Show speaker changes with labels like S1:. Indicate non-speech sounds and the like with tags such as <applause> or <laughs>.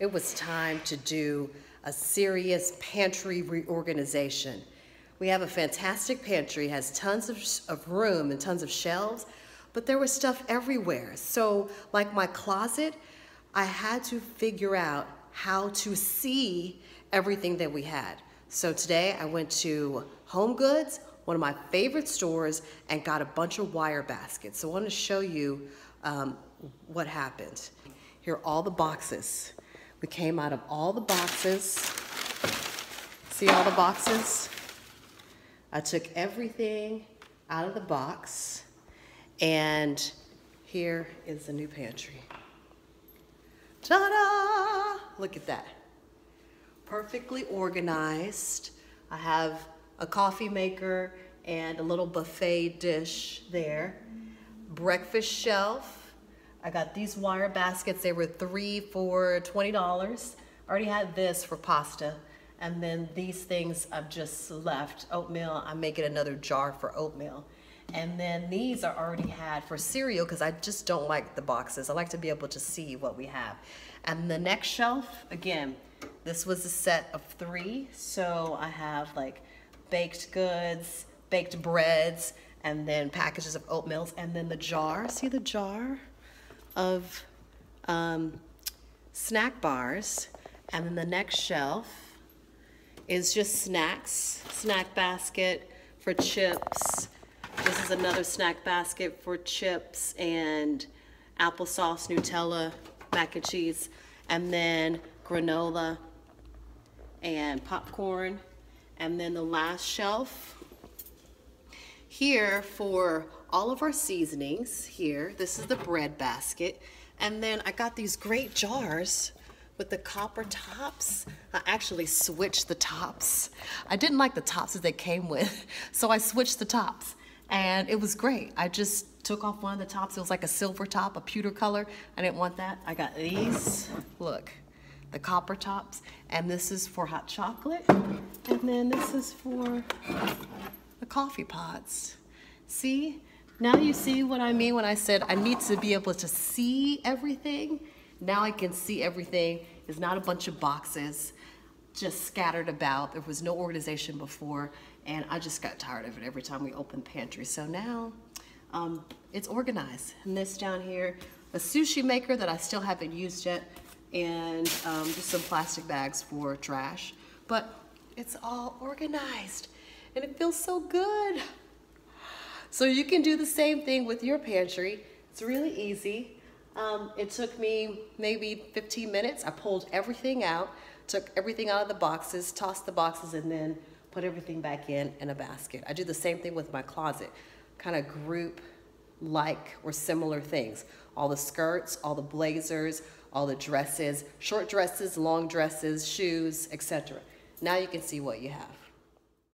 S1: It was time to do a serious pantry reorganization. We have a fantastic pantry, has tons of, of room and tons of shelves, but there was stuff everywhere. So like my closet, I had to figure out how to see everything that we had. So today I went to Home Goods, one of my favorite stores, and got a bunch of wire baskets. So I want to show you um, what happened. Here are all the boxes. We came out of all the boxes. See all the boxes? I took everything out of the box and here is the new pantry. Ta-da! Look at that. Perfectly organized. I have a coffee maker and a little buffet dish there. Breakfast shelf I got these wire baskets. They were three for $20. I already had this for pasta. And then these things I've just left. Oatmeal, I'm making another jar for oatmeal. And then these are already had for cereal because I just don't like the boxes. I like to be able to see what we have. And the next shelf, again, this was a set of three. So I have like baked goods, baked breads, and then packages of oatmeals. And then the jar, see the jar? Of um, snack bars. And then the next shelf is just snacks, snack basket for chips. This is another snack basket for chips and applesauce, Nutella, mac and cheese, and then granola and popcorn. And then the last shelf here for all of our seasonings here. This is the bread basket. And then I got these great jars with the copper tops. I actually switched the tops. I didn't like the tops that they came with, <laughs> so I switched the tops. And it was great. I just took off one of the tops. It was like a silver top, a pewter color. I didn't want that. I got these. Look, the copper tops. And this is for hot chocolate. And then this is for the coffee pots. See? Now you see what I mean when I said I need to be able to see everything. Now I can see everything. It's not a bunch of boxes just scattered about. There was no organization before and I just got tired of it every time we opened pantry. So now um, it's organized. And this down here, a sushi maker that I still haven't used yet and um, just some plastic bags for trash. But it's all organized and it feels so good. So you can do the same thing with your pantry. It's really easy. Um, it took me maybe 15 minutes. I pulled everything out, took everything out of the boxes, tossed the boxes, and then put everything back in in a basket. I do the same thing with my closet, kind of group like or similar things. All the skirts, all the blazers, all the dresses, short dresses, long dresses, shoes, etc. Now you can see what you have.